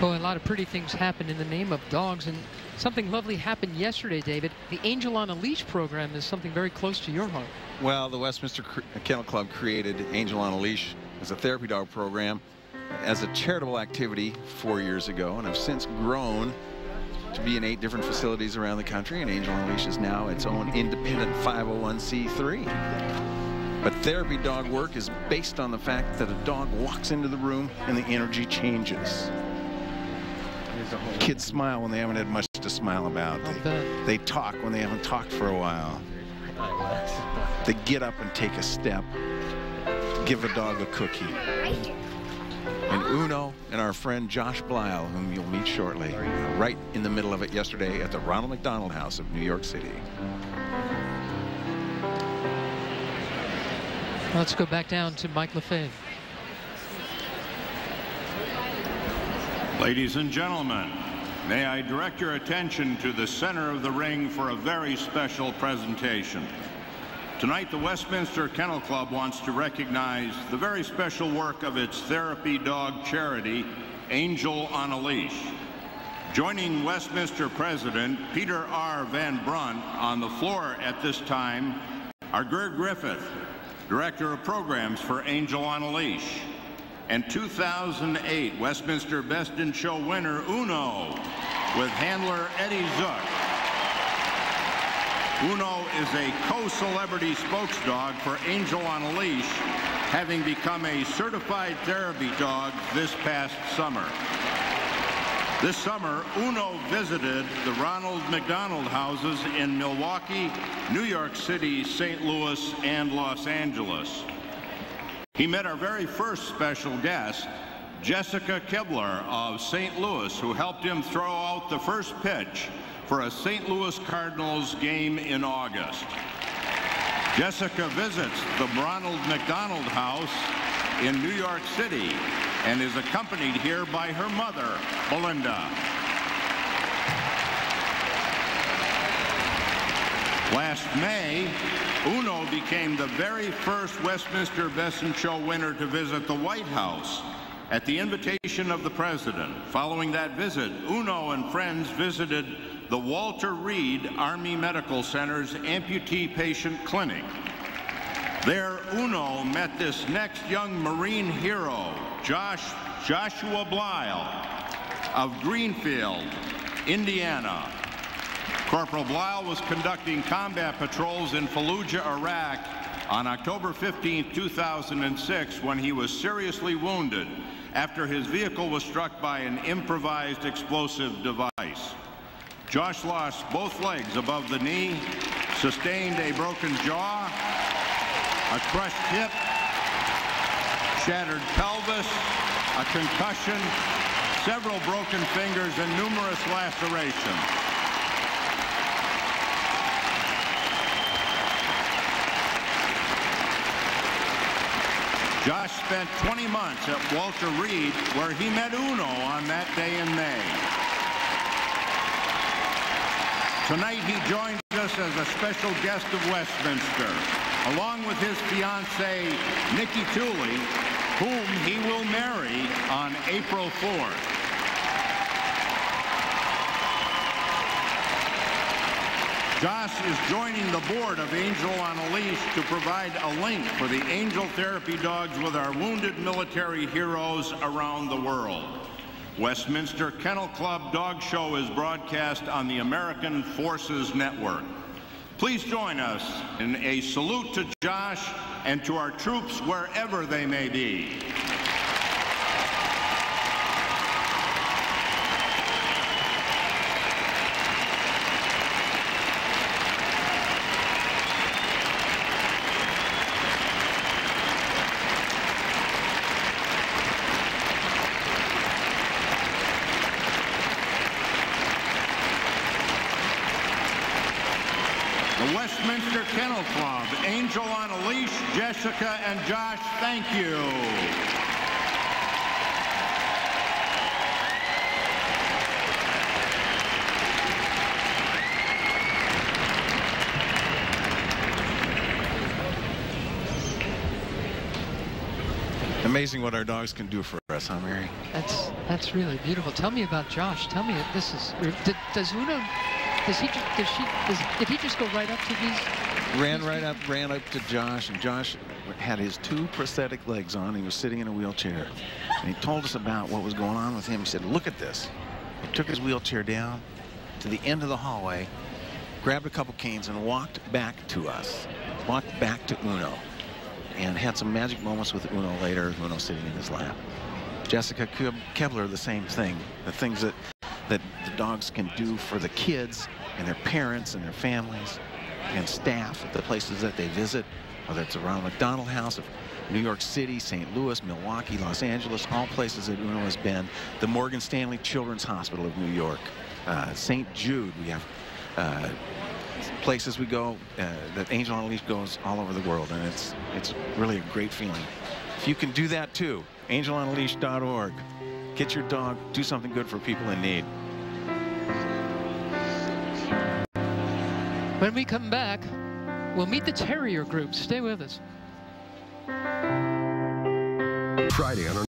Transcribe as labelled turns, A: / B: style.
A: Boy, a lot of pretty things happen in the name of dogs, and something lovely happened yesterday, David. The Angel on a Leash program is something very close to your heart.
B: Well, the Westminster Kennel Club created Angel on a Leash as a therapy dog program as a charitable activity four years ago, and have since grown to be in eight different facilities around the country, and Angel on a Leash is now its own independent 501c3. But therapy dog work is based on the fact that a dog walks into the room and the energy changes. Kids smile when they haven't had much to smile about. They, they talk when they haven't talked for a while. They get up and take a step. Give a dog a cookie. And Uno and our friend Josh Bleill, whom you'll meet shortly, right in the middle of it yesterday at the Ronald McDonald House of New York City.
A: Let's go back down to Mike Lefebvre.
C: Ladies and gentlemen, may I direct your attention to the center of the ring for a very special presentation. Tonight, the Westminster Kennel Club wants to recognize the very special work of its therapy dog charity, Angel on a Leash. Joining Westminster President Peter R. Van Brunt on the floor at this time are Greg Griffith, Director of Programs for Angel on a Leash, and 2008 Westminster Best in Show winner Uno with handler Eddie Zook. Uno is a co-celebrity spokes dog for Angel on a Leash, having become a certified therapy dog this past summer. This summer, Uno visited the Ronald McDonald houses in Milwaukee, New York City, St. Louis, and Los Angeles. He met our very first special guest, Jessica Kibler of St. Louis, who helped him throw out the first pitch for a St. Louis Cardinals game in August. Jessica visits the Ronald McDonald House in New York City and is accompanied here by her mother, Belinda. Last May, Uno became the very first Westminster Best in Show winner to visit the White House at the invitation of the president. Following that visit, Uno and friends visited the Walter Reed Army Medical Center's amputee patient clinic. There, Uno met this next young Marine hero, Josh, Joshua Bleill of Greenfield, Indiana. Corporal Bleill was conducting combat patrols in Fallujah, Iraq on October 15, 2006 when he was seriously wounded after his vehicle was struck by an improvised explosive device. Josh lost both legs above the knee, sustained a broken jaw, a crushed hip, shattered pelvis, a concussion, several broken fingers, and numerous lacerations. Josh spent 20 months at Walter Reed, where he met Uno on that day in May. Tonight he joins us as a special guest of Westminster, along with his fiancée, Nikki Tooley, whom he will marry on April 4th. Josh is joining the board of Angel on a Leash to provide a link for the Angel Therapy Dogs with our wounded military heroes around the world. Westminster Kennel Club Dog Show is broadcast on the American Forces Network. Please join us in a salute to Josh and to our troops wherever they may be. Jessica and Josh, thank you.
B: Amazing what our dogs can do for us. us, huh, Mary?
A: That's that's really beautiful. Tell me about Josh. Tell me this is. Does Uno? Does he? Does she? Does, did he just go right up to these?
B: Ran right up, ran up to Josh, and Josh had his two prosthetic legs on. He was sitting in a wheelchair, and he told us about what was going on with him. He said, "Look at this." He took his wheelchair down to the end of the hallway, grabbed a couple canes, and walked back to us. Walked back to Uno and had some magic moments with Uno later, Uno sitting in his lap. Jessica Kebler, the same thing. The things that, that the dogs can do for the kids and their parents and their families and staff at the places that they visit, whether it's around McDonald House, of New York City, St. Louis, Milwaukee, Los Angeles, all places that Uno has been. The Morgan Stanley Children's Hospital of New York, uh, St. Jude, we have uh, places we go uh, that Angel on a Leash goes all over the world, and it's it's really a great feeling. If you can do that too, angelonaleash.org. Get your dog, do something good for people in need.
A: When we come back, we'll meet the Terrier group. Stay with us.
D: Friday on our